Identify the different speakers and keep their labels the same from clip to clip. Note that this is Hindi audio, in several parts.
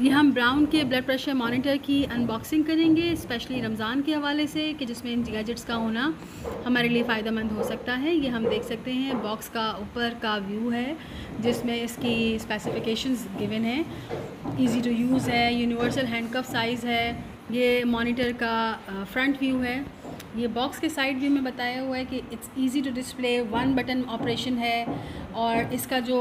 Speaker 1: ये हम ब्राउन के ब्लड प्रेशर मॉनिटर की अनबॉक्सिंग करेंगे स्पेशली रमज़ान के हवाले से कि जिसमें इन गैजेट्स का होना हमारे लिए फ़ायदेमंद हो सकता है। ये हम देख सकते हैं बॉक्स का ऊपर का व्यू है, जिसमें इसकी स्पेसिफिकेशंस गिवन है। इजी टू यूज़ है यूनिवर्सल हैंडकफ साइज़ है ये मॉनिटर का फ्रंट व्यू है। ये बॉक्स के साइड व्यू में बताया हुआ है कि it's easy to display one button operation है और इसका जो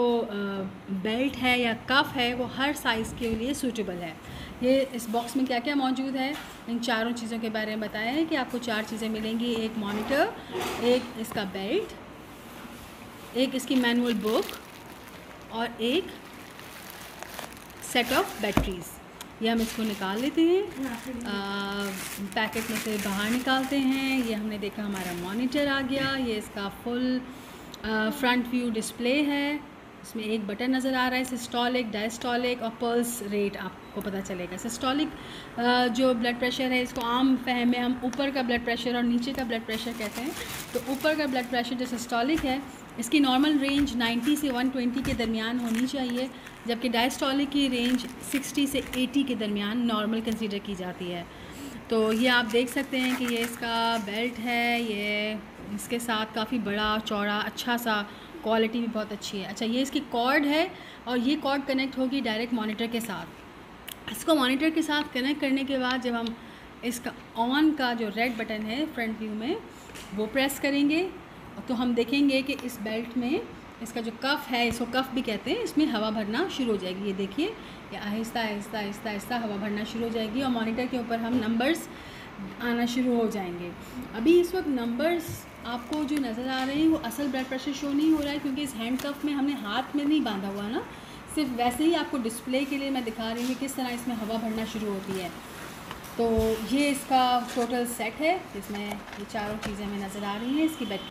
Speaker 1: बेल्ट है या कफ है, वो हर साइज़ के लिए सूटेबल है। ये इस बॉक्स में क्या क्या मौजूद है? इन चारों चीज़ों के बारे में बताया है कि आपको चार चीज़ें मिलेंगी, एक मॉनिटर एक इसका बेल्ट एक इसकी मैनुअल बुक और एक सेट ऑफ़ बैटरीज़ ये हम इसको निकाल लेते हैं। पैकेट में से बाहर निकालते हैं। ये हमने देखा हमारा मॉनिटर आ गया। ये इसका फुल फ्रंट व्यू डिस्प्ले है। इसमें एक बटन नज़र आ रहा है। सिस्टोलिक डायस्टोलिक और पल्स रेट आपको पता चलेगा। सिस्टोलिक जो ब्लड प्रेशर है इसको आम फहम में हम ऊपर का ब्लड प्रेशर और नीचे का ब्लड प्रेशर कहते हैं। तो ऊपर का ब्लड प्रेशर जो सिस्टोलिक है इसकी नॉर्मल रेंज 90 से 120 के दरमियान होनी चाहिए, जबकि डायस्टॉलिक की रेंज 60 से 80 के दरमियान नॉर्मल कंसीडर की जाती है। तो ये आप देख सकते हैं कि ये इसका बेल्ट है, ये इसके साथ काफ़ी बड़ा, चौड़ा अच्छा सा क्वालिटी भी बहुत अच्छी है। अच्छा ये इसकी कॉर्ड है और ये कॉर्ड कनेक्ट होगी डायरेक्ट मॉनिटर के साथ। इसको मॉनिटर के साथ कनेक्ट करने के बाद जब हम इसका ऑन का जो रेड बटन है फ्रंट व्यू में, वो प्रेस करेंगे। तो हम देखेंगे कि इस बेल्ट में इसका जो कफ़ है, इसको कफ़ भी कहते हैं, इसमें हवा भरना शुरू हो जाएगी। ये देखिए, ये आहिस्ता आहिस्ता आहिस्ता आहिस्ता हवा भरना शुरू हो जाएगी और मॉनिटर के ऊपर हम नंबर्स आना शुरू हो जाएँगे। अभी इस वक्त नंबर्स आपको जो नज़र आ रहे हैं, वो असल ब्लड प्रेशर शो नहीं हो रहा है, क्योंकि इस हैंड कफ में हमने हाथ में नहीं बांधा हुआ ना। सिर्फ़ वैसे ही आपको डिस्प्ले के लिए मैं दिखा रही हूँ किस तरह इसमें हवा भरना शुरू होती है। तो ये इसका टोटल सेट है, जिसमें ये चारों चीज़ें हमें नज़र आ रही हैं, इसकी बैटरी